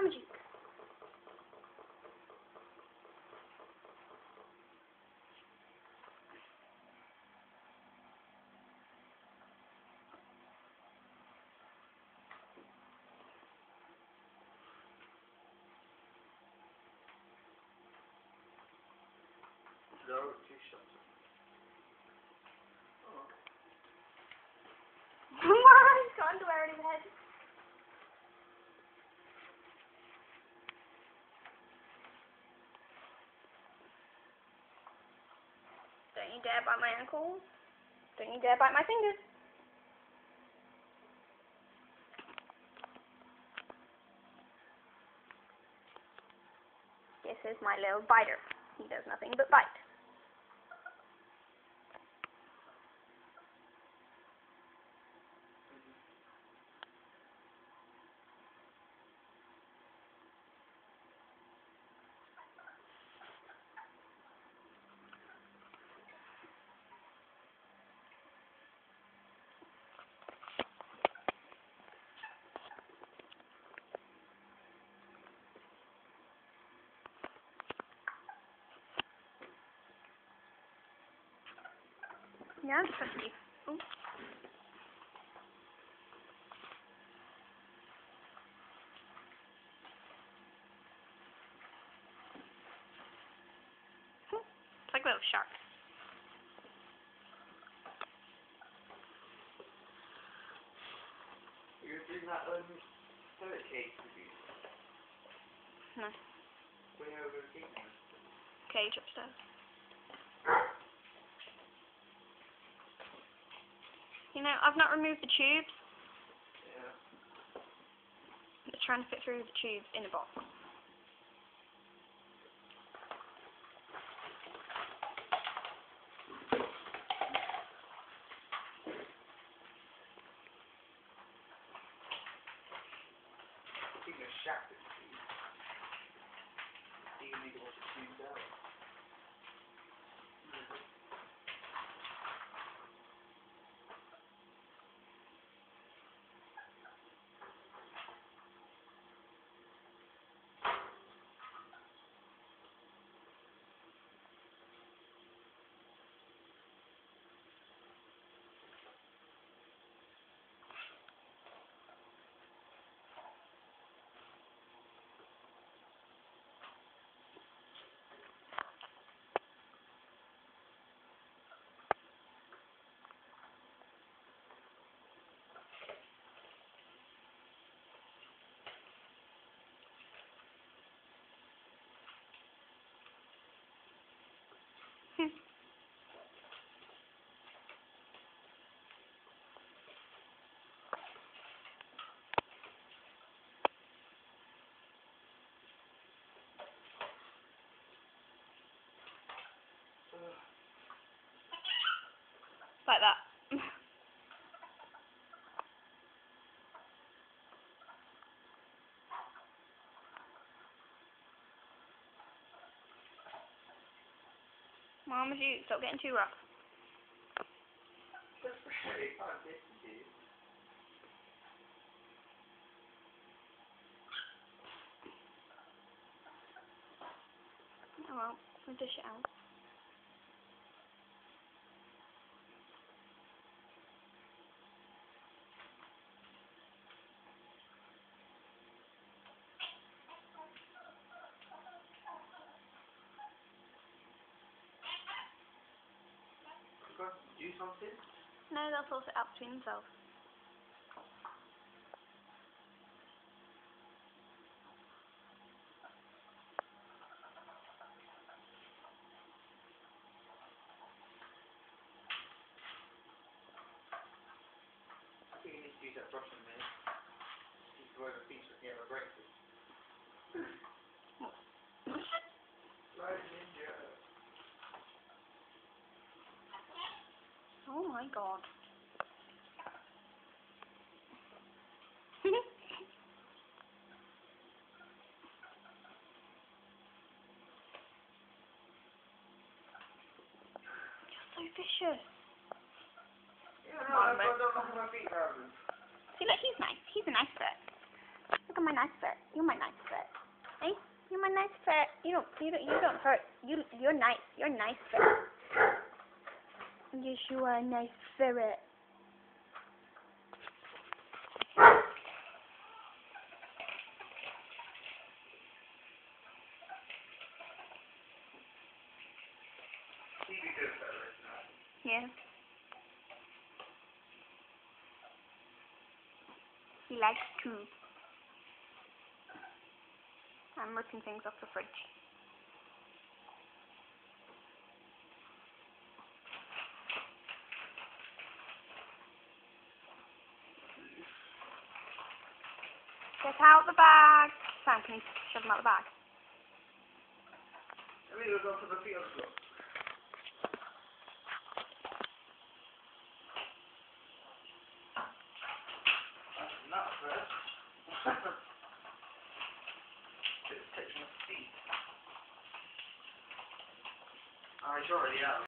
Marmaduke. No, two shots. Oh. He's got underwear on his head. Don't you dare my ankles. Don't you dare bite my fingers. This is my little biter. He does nothing but bite. Yeah, you. Oh. It's like little sharks. You're doing that um, cake with you. No. Bring over a. Cage upstairs. You know, I've not removed the tubes. Yeah. Trying to fit through the tubes in a box. The Like that. Mom, you stop getting too rough. Oh well, we'll dish it out. You something? No, they'll sort it out between themselves. I think you need to use that brush in a minute. You wear the feet with the breakfast. Oh my god. You're so vicious. Yeah, Come on, no, I mate. don't have my feet round. See, look, he's nice. He's a nice bird. Look at my nice bird. You're my nice bird. You're my nice ferret. You don't. You don't. You don't hurt. You. You're nice. You're nice ferret. Yes, you are a nice ferret. Yeah. He likes to. I'm looking things off the fridge. Get out the bag. Sam, can you shove them out the bag? He's already out.